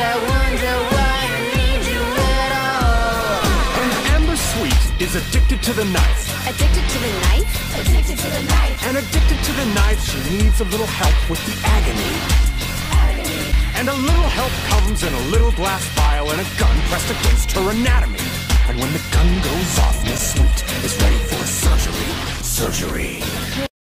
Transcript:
I wonder why I need you at all. And Amber Sweet is addicted to the knife. Addicted to the knife? Addicted to the knife. And addicted to the knife, she needs a little help with the agony. And a little help comes in a little glass vial and a gun pressed against her anatomy. And when the gun goes off, Miss Sweet is ready for surgery. Surgery.